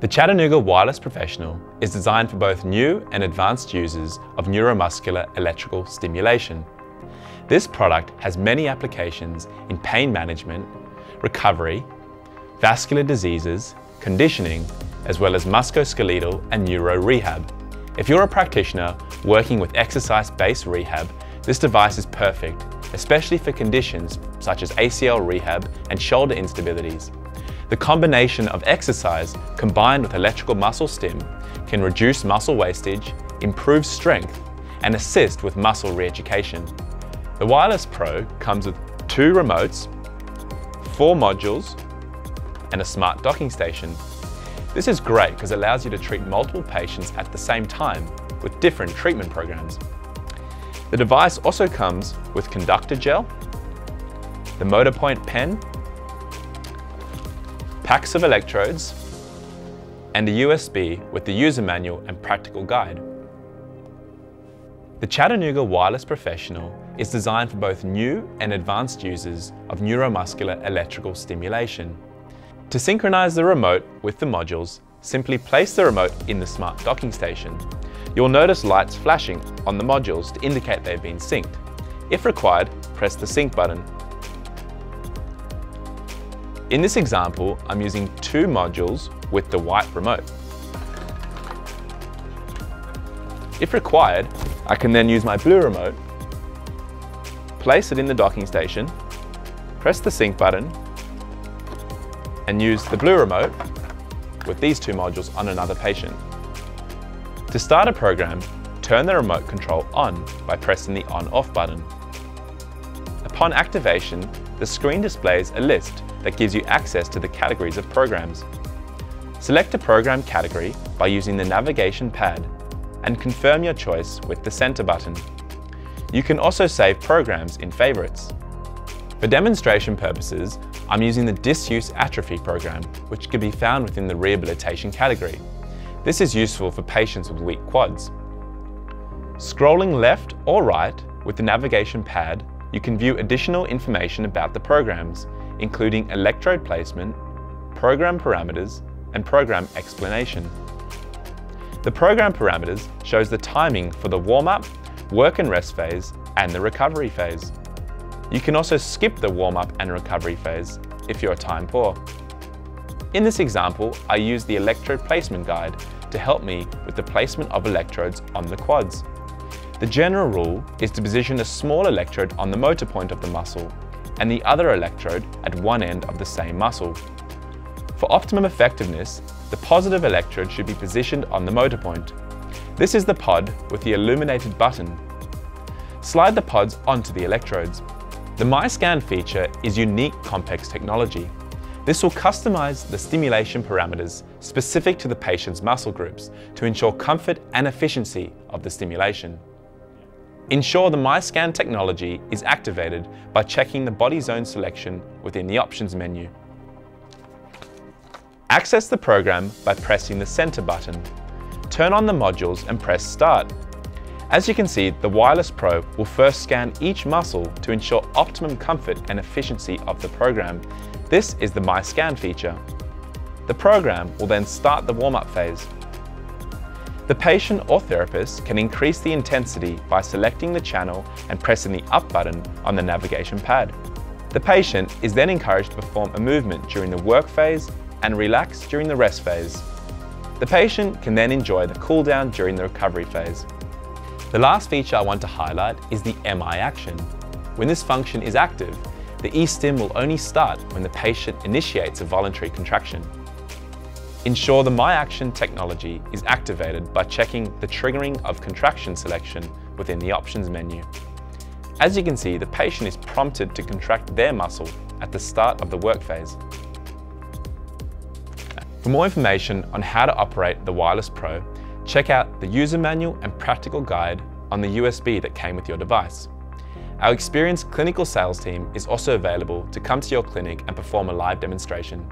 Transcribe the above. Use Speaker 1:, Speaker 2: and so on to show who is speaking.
Speaker 1: The Chattanooga Wireless Professional is designed for both new and advanced users of neuromuscular electrical stimulation. This product has many applications in pain management, recovery, vascular diseases, conditioning, as well as musculoskeletal and neuro rehab. If you're a practitioner working with exercise-based rehab, this device is perfect, especially for conditions such as ACL rehab and shoulder instabilities. The combination of exercise combined with electrical muscle stim can reduce muscle wastage, improve strength, and assist with muscle re-education. The Wireless Pro comes with two remotes, four modules, and a smart docking station. This is great because it allows you to treat multiple patients at the same time with different treatment programs. The device also comes with conductor gel, the MotorPoint pen, packs of electrodes, and a USB with the user manual and practical guide. The Chattanooga Wireless Professional is designed for both new and advanced users of neuromuscular electrical stimulation. To synchronize the remote with the modules, simply place the remote in the smart docking station. You'll notice lights flashing on the modules to indicate they've been synced. If required, press the sync button in this example, I'm using two modules with the white remote. If required, I can then use my blue remote, place it in the docking station, press the sync button, and use the blue remote with these two modules on another patient. To start a program, turn the remote control on by pressing the on-off button. Upon activation, the screen displays a list that gives you access to the categories of programs. Select a program category by using the navigation pad and confirm your choice with the center button. You can also save programs in favorites. For demonstration purposes, I'm using the disuse atrophy program, which can be found within the rehabilitation category. This is useful for patients with weak quads. Scrolling left or right with the navigation pad, you can view additional information about the programs, including electrode placement, program parameters, and program explanation. The program parameters shows the timing for the warm-up, work and rest phase, and the recovery phase. You can also skip the warm-up and recovery phase if you're time poor. In this example, I use the electrode placement guide to help me with the placement of electrodes on the quads. The general rule is to position a small electrode on the motor point of the muscle and the other electrode at one end of the same muscle. For optimum effectiveness, the positive electrode should be positioned on the motor point. This is the pod with the illuminated button. Slide the pods onto the electrodes. The MyScan feature is unique Compex technology. This will customize the stimulation parameters specific to the patient's muscle groups to ensure comfort and efficiency of the stimulation. Ensure the MyScan technology is activated by checking the body zone selection within the options menu. Access the program by pressing the center button. Turn on the modules and press start. As you can see, the Wireless Pro will first scan each muscle to ensure optimum comfort and efficiency of the program. This is the MyScan feature. The program will then start the warm-up phase. The patient or therapist can increase the intensity by selecting the channel and pressing the up button on the navigation pad. The patient is then encouraged to perform a movement during the work phase and relax during the rest phase. The patient can then enjoy the cool down during the recovery phase. The last feature I want to highlight is the MyAction. When this function is active, the e-stim will only start when the patient initiates a voluntary contraction. Ensure the MyAction technology is activated by checking the triggering of contraction selection within the options menu. As you can see, the patient is prompted to contract their muscle at the start of the work phase. For more information on how to operate the Wireless Pro, check out the user manual and practical guide on the USB that came with your device. Our experienced clinical sales team is also available to come to your clinic and perform a live demonstration.